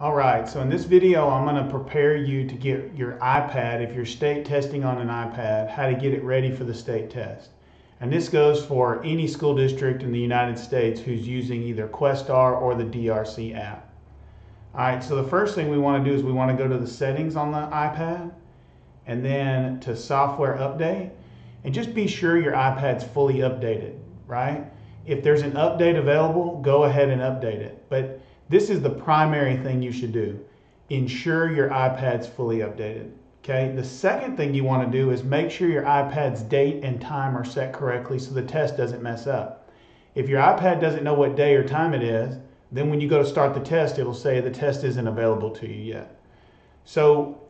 All right, so in this video, I'm going to prepare you to get your iPad, if you're state testing on an iPad, how to get it ready for the state test. And this goes for any school district in the United States who's using either Questar or the DRC app. All right, so the first thing we want to do is we want to go to the settings on the iPad and then to software update and just be sure your iPad's fully updated, right? If there's an update available, go ahead and update it. But this is the primary thing you should do. Ensure your iPad's fully updated. Okay. The second thing you want to do is make sure your iPad's date and time are set correctly so the test doesn't mess up. If your iPad doesn't know what day or time it is, then when you go to start the test, it'll say the test isn't available to you yet. So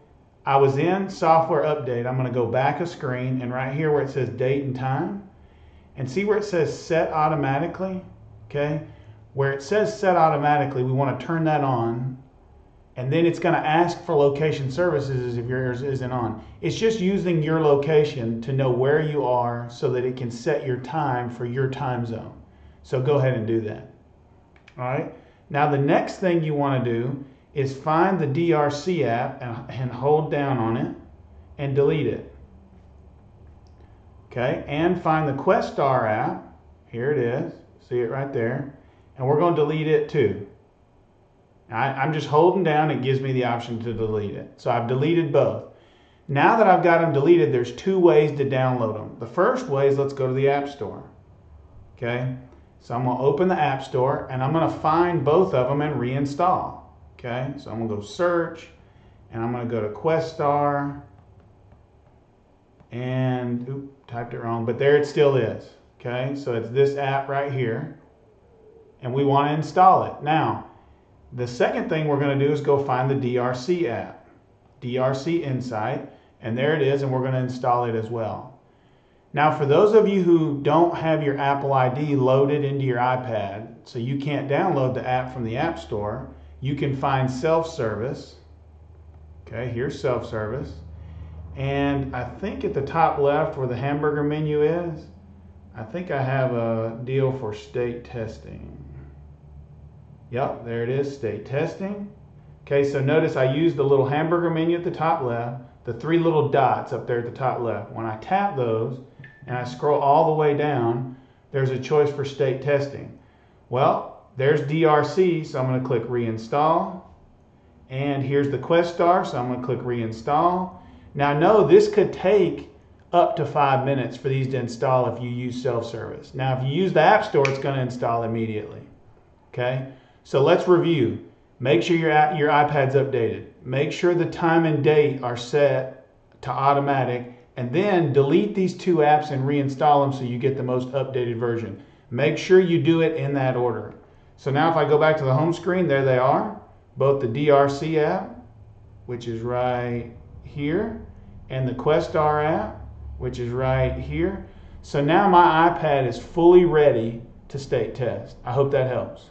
I was in software update. I'm going to go back a screen and right here where it says date and time and see where it says set automatically. Okay. Where it says set automatically, we want to turn that on and then it's going to ask for location services if yours isn't on. It's just using your location to know where you are so that it can set your time for your time zone. So go ahead and do that. All right. Now the next thing you want to do is find the DRC app and, and hold down on it and delete it. Okay. And find the Questar app. Here it is. See it right there. And we're going to delete it too. I, am just holding down, it gives me the option to delete it. So I've deleted both. Now that I've got them deleted, there's two ways to download them. The first way is let's go to the App Store. Okay, so I'm going to open the App Store and I'm going to find both of them and reinstall. Okay, so I'm going to go search and I'm going to go to Questar and oop, typed it wrong, but there it still is. Okay, so it's this app right here and we want to install it. Now, the second thing we're going to do is go find the DRC app, DRC Insight, and there it is, and we're going to install it as well. Now, for those of you who don't have your Apple ID loaded into your iPad, so you can't download the app from the App Store, you can find self-service. Okay, here's self-service. And I think at the top left where the hamburger menu is, I think I have a deal for state testing. Yep, there it is, state testing. Okay, so notice I used the little hamburger menu at the top left, the three little dots up there at the top left. When I tap those and I scroll all the way down, there's a choice for state testing. Well, there's DRC, so I'm going to click reinstall. And here's the Questar, so I'm going to click reinstall. Now, know this could take up to five minutes for these to install if you use self-service. Now, if you use the App Store, it's going to install immediately. Okay? So let's review. Make sure your, your iPad's updated. Make sure the time and date are set to automatic. And then delete these two apps and reinstall them so you get the most updated version. Make sure you do it in that order. So now if I go back to the home screen, there they are. Both the DRC app, which is right here, and the Questar app, which is right here. So now my iPad is fully ready to state test. I hope that helps.